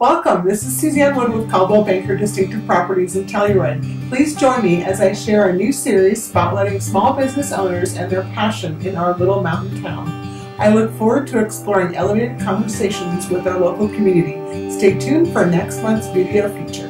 Welcome, this is Susanne Wood with Coldwell Banker Distinctive Properties in Telluride. Please join me as I share a new series spotlighting small business owners and their passion in our little mountain town. I look forward to exploring elevated conversations with our local community. Stay tuned for next month's video feature.